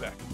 back.